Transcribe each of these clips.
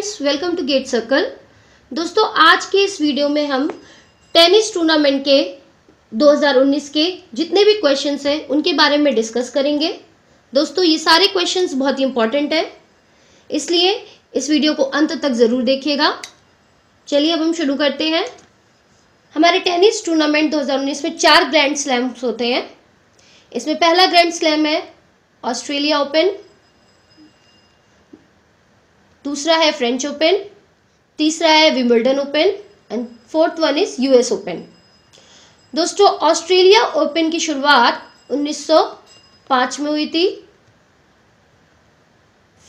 Friends welcome to Gate Circle दोस्तों, आज के इस वीडियो में हम टेनिस टूर्नामेंट के 2019 के जितने भी क्वेश्चंस हैं, उनके बारे में डिस्कस करेंगे। दोस्तों, ये सारे क्वेश्चंस बहुत ही इंपॉर्टेंट है। इसलिए इस वीडियो को अंत तक ज़रूर देखिएगा। चलिए, अब हम शुरू करते हैं। हमारे टेनिस टूर्नामेंट 2019 में चार ग्रैंड स्लैम्स होते हैं। इसमें पहला ग्रैंड स्लैम है ऑस्ट्रेलिया ओपन दूसरा है फ्रेंच ओपन, तीसरा है Wimbledon open and fourth one is US open दोस्तों, ऑस्ट्रेलिया ओपन की शुरुआत 1905 में हुई थी।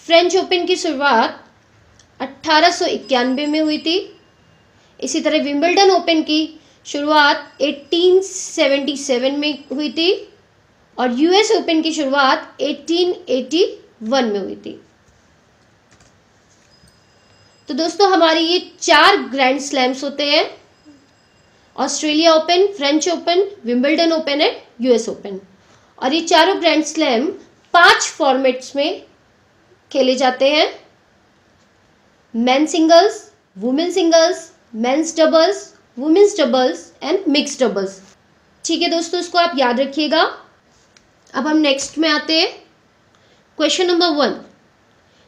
फ्रेंच ओपन की शुरुआत अट्ठारह में हुई थी। इसी तरह विम्बल्डन ओपन की शुरुआत 1877 में हुई थी और यूएस ओपन की शुरुआत 1881 में हुई थी। तो दोस्तों, हमारे ये चार ग्रैंड स्लैम्स होते हैं। Australia open French open Wimbledon open and US open और ये चारों ग्रैंड स्लैम पाँच फॉर्मेट्स में खेले जाते हैं। Man singles women singles men's doubles women's doubles and mix doubles ठीक है दोस्तों, इसको आप याद रखिएगा। अब हम नेक्स्ट में आते हैं। क्वेश्चन नंबर वन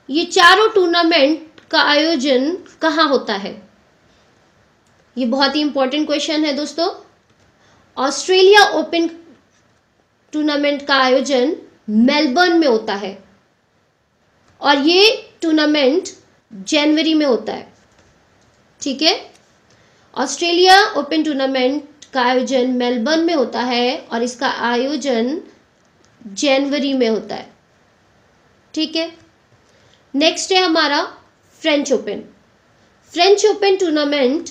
ये चारों टूर्नामेंट का आयोजन कहाँ होता है? ये बहुत ही इंपॉर्टेंट क्वेश्चन है दोस्तों। ऑस्ट्रेलिया ओपन टूर्नामेंट का आयोजन मेलबर्न में होता है। और ये टूर्नामेंट जनवरी में होता है। ठीक है? ऑस्ट्रेलिया ओपन टूर्नामेंट का आयोजन मेलबर्न में होता है और इसका आयोजन जनवरी में होता है। ठीक है? नेक्स्ट है हमारा French open French open tournament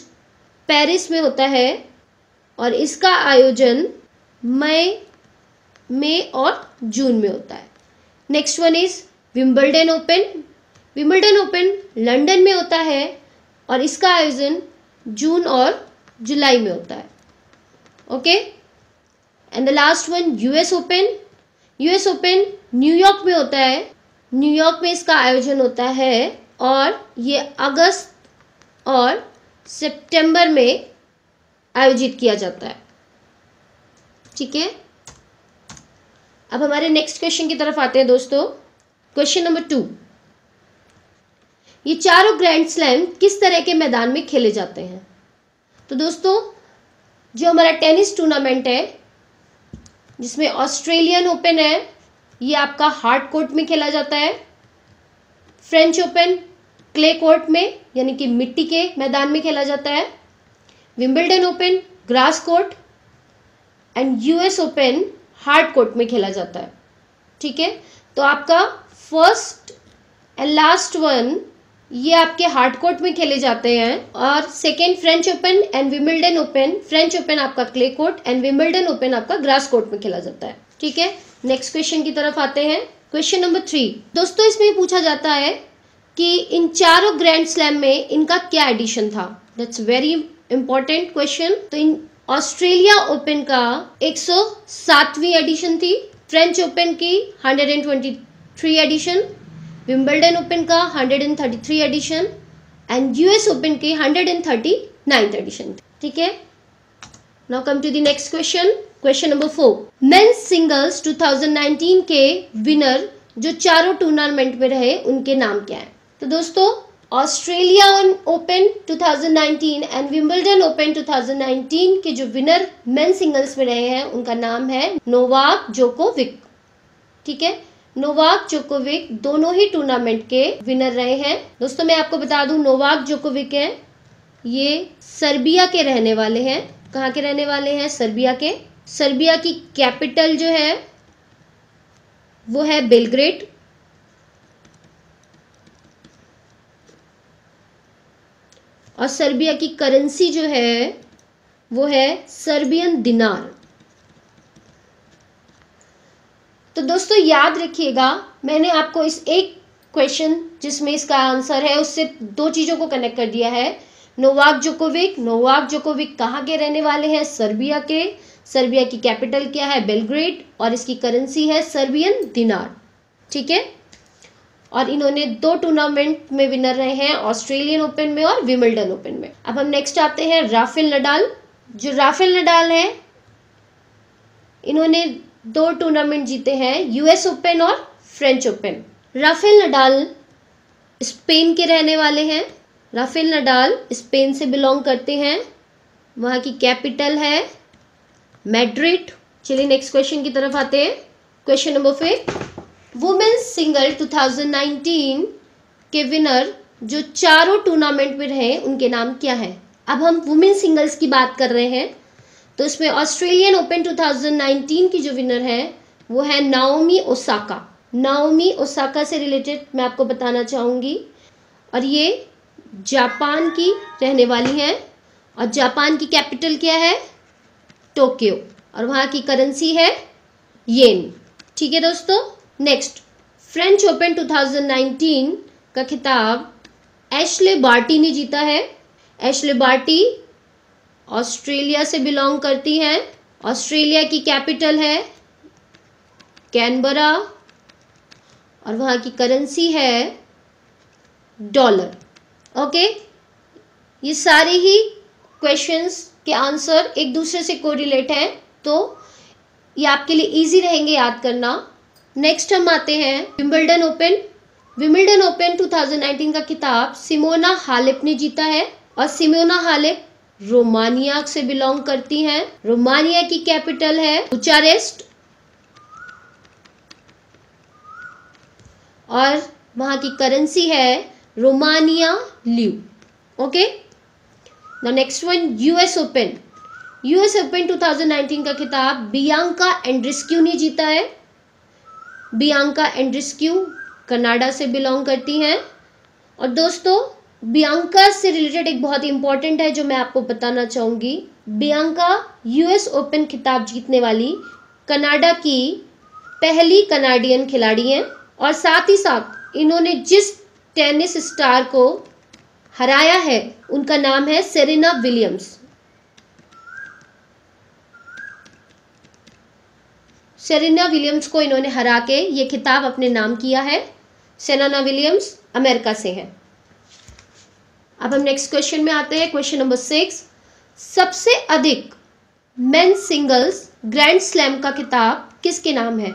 Paris में होता है और इसका आयोजन मई मई और जून में होता है। Next one is Wimbledon open Wimbledon open London में होता है और इसका आयोजन जून और जुलाई में होता है। Okay and the last one US Open US Open New York में होता है। न्यूयॉर्क में इसका आयोजन होता है और ये अगस्त और सितंबर में आयोजित किया जाता है। ठीक है? अब हमारे नेक्स्ट क्वेश्चन की तरफ़ आते हैं दोस्तों। क्वेश्चन नंबर टू ये चारों ग्रैंड स्लैम किस तरह के मैदान में खेले जाते हैं? तो दोस्तों, जो हमारा टेनिस टूर्नामेंट है, जिसमें ऑस्ट्रेलियन ओपन है, ये आपका हार्ड कोर्ट में खेला जाता है। फ्रेंच ओपन क्ले कोर्ट में, यानी कि मिट्टी के मैदान में खेला जाता है। Wimbledon open, grass court, and US open, hard court में खेला जाता है। ठीक है? तो आपका फ़र्स्ट एंड लास्ट वन ये आपके हार्ड कोर्ट में खेले जाते हैं। और second French open and Wimbledon open French open आपका clay court and Wimbledon open आपका ग्रास कोर्ट में खेला जाता है। ठीक है? नेक्स्ट क्वेश्चन की तरफ़ आते हैं। क्वेश्चन नंबर थ्री दोस्तों, इसमें पूछा जाता है कि इन चारों ग्रैंड स्लैम में इनका क्या एडिशन था? दैट्स वेरी इंपॉर्टेंट क्वेश्चन तो इन ऑस्ट्रेलिया ओपन का 107वीं एडिशन थी फ्रेंच ओपन की 123 एडिशन विम्बल्डन ओपन का 133 एडिशन एंड यूएस ओपन की 139 एडिशन ठीक है? Now come to the next question question number four men's singles 2019 के विनर जो चारों टूर्नामेंट में रहे, उनके नाम क्या है? तो दोस्तों, Australia open 2019 and Wimbledon open 2019 के जो विनर मेन सिंगल्स में रहे हैं, उनका नाम है नोवाक जोकोविक। ठीक है? नोवाक जोकोविक दोनों ही टूर्नामेंट के विनर रहे हैं। दोस्तों, मैं आपको बता दूँ, नोवाक जोकोविक है। ये सर्बिया के रहने वाले हैं। कहाँ के रहने वाले हैं? सर्बिया के। सर्बिया की कैपिटल जो है, वो है बेलग्रेड और सर्बिया की करेंसी जो है, वो है सर्बियन दिनार तो दोस्तों, याद रखिएगा, मैंने आपको इस एक क्वेश्चन जिसमें इसका आंसर है, उससे दो चीज़ों को कनेक्ट कर दिया है। नोवाक जोकोविक नोवाक जोकोविक कहाँ के रहने वाले हैं? सर्बिया के। सर्बिया की कैपिटल क्या है? बेलग्रेड और इसकी करेंसी है सर्बियन दिनार ठीक है? और इन्होंने दो टूर्नामेंट में विनर रहे हैं ऑस्ट्रेलियन ओपन में और विमल्डन ओपन में। अब हम नेक्स्ट आते हैं राफेल नडाल जो राफेल नडाल है, इन्होंने दो टूर्नामेंट जीते हैं यूएस ओपन और French open Rafael Nadal Spain के रहने वाले हैं। राफेल नडाल स्पेन से बिलोंग करते हैं। वहाँ की कैपिटल है मैड्रिड चलिए नेक्स्ट क्वेश्चन की तरफ़ आते हैं। क्वेश्चन नंबर फिर वुमेन्स सिंगल 2019 के विनर जो चारों टूर्नामेंट में रहे, उनके नाम क्या है? अब हम वुमेन सिंगल्स की बात कर रहे हैं तो इसमें ऑस्ट्रेलियन ओपन 2019 की जो विनर है, वो है नाओमी ओसाका नाओमी ओसाका से रिलेटेड मैं आपको बताना चाहूँगी, और ये जापान की रहने वाली हैं, और जापान की कैपिटल क्या है? टोक्यो और वहाँ की करेंसी है येन ठीक है दोस्तों? नेक्स्ट फ्रेंच ओपन 2019 का खिताब एशले बार्टी ने जीता है। एशले बार्टी ऑस्ट्रेलिया से बिलोंग करती हैं। ऑस्ट्रेलिया की कैपिटल है कैनबरा और वहाँ की करेंसी है डॉलर ओके ये सारे ही क्वेश्चंस के आंसर एक दूसरे से कोरिलेट हैं। तो ये आपके लिए इजी रहेंगे याद करना। नेक्स्ट हम आते हैं विम्बल्डन ओपन विमिल्डन ओपन 2019 का खिताब सिमोना हालिप ने जीता है और सिमोना हालिप रोमानिया से बिलोंग करती हैं। रोमानिया की कैपिटल है बुचारेस्ट। और वहाँ की करेंसी है Romania leu okay the next one US open US open 2019 का खिताब बियांका एंड्रिस्क्यू ने जीता है। बियांका एंड्रिस्क्यू कनाडा से बिलोंग करती हैं। और दोस्तों, बियांका से रिलेटेड एक बहुत इंपॉर्टेंट है जो मैं आपको बताना चाहूँगी। बियांका यूएस ओपन खिताब जीतने वाली कनाडा की पहली कनाडियन खिलाड़ी हैं और साथ ही साथ इन्होंने जिस टेनिस स्टार को हराया है, उनका नाम है सेरेना विलियम्स। सेरेना विलियम्स को इन्होंने हरा के ये खिताब अपने नाम किया है। सेनाना विलियम्स अमेरिका से है। अब हम नेक्स्ट क्वेश्चन में आते हैं। क्वेश्चन नंबर सिक्स सबसे अधिक मेन सिंगल्स ग्रैंड स्लैम का खिताब किसके नाम है?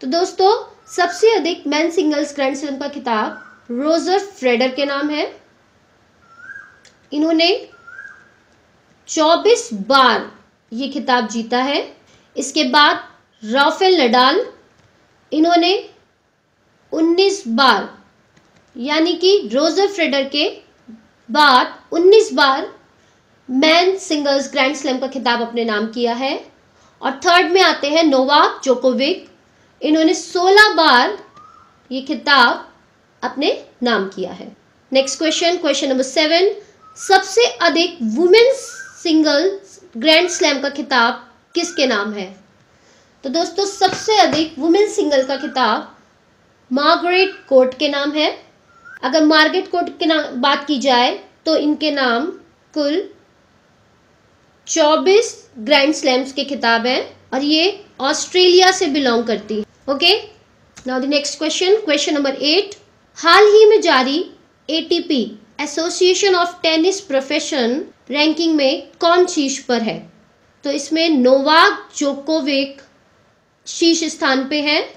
तो दोस्तों, सबसे अधिक मेन सिंगल्स ग्रैंड स्लैम का खिताब रोजर फ्रेडर के नाम है। इन्होंने 24 बार ये खिताब जीता है। इसके बाद राफेल नडाल, इन्होंने 19 बार, यानी कि रोजर फ्रेडर के बाद 19 बार मैन सिंगल्स ग्रैंड स्लैम का खिताब अपने नाम किया है। और थर्ड में आते हैं नोवाक जोकोविक। इन्होंने 16 बार ये खिताब अपने नाम किया है। Next question question number seven सबसे अधिक वुमेन्स सिंगल्स ग्रैंड स्लैम का खिताब किसके नाम है? तो दोस्तों, सबसे अधिक वुमेन सिंगल का खिताब मार्गरेट कोर्ट के नाम है। अगर मार्गरेट कोर्ट के नाम बात की जाए तो इनके नाम कुल 24 ग्रैंड स्लैम्स के खिताब हैं और ये ऑस्ट्रेलिया से बिलोंग करती है। Okay now the next question question number eight हाल ही में जारी ATP association of tennis profession ranking में कौन शीर्ष पर है? तो इसमें नोवाक जोकोविक शीर्ष स्थान पे है।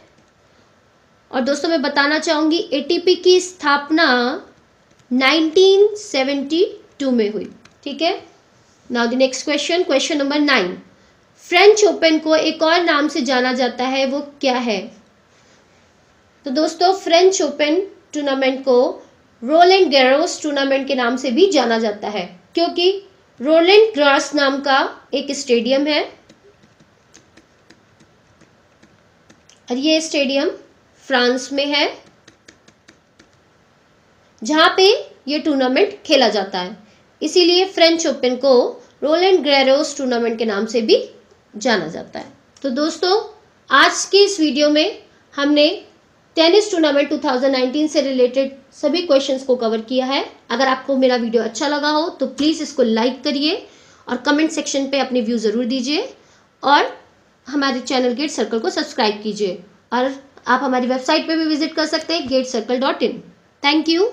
और दोस्तों, मैं बताना चाहूँगी एटीपी की स्थापना 1972 में हुई। ठीक है? Now the next question question number nine French open को एक और नाम से जाना जाता है, वो क्या है? तो दोस्तों फ्रेंच ओपन टूर्नामेंट को रोलैंड गैरोस टूर्नामेंट के नाम से भी जाना जाता है, क्योंकि रोलैंड ग्रास नाम का एक स्टेडियम है। और ये स्टेडियम फ्रांस में है, जहाँ पे ये टूर्नामेंट खेला जाता है। इसीलिए फ्रेंच ओपन को रोलैंड ग्रेरोस टूर्नामेंट के नाम से भी जाना जाता है। तो दोस्तों, आज के इस वीडियो में हमने टेनिस टूर्नामेंट 2019 से रिलेटेड सभी क्वेश्चंस को कवर किया है। अगर आपको मेरा वीडियो अच्छा लगा हो तो प्लीज़ इसको लाइक करिए और कमेंट सेक्शन पे अपने व्यू ज़रूर दीजिए। और हमारे चैनल गेट सर्कल को सब्सक्राइब कीजिए और आप हमारी वेबसाइट पर भी विज़िट कर सकते हैं Gate Circle dot in. Thank you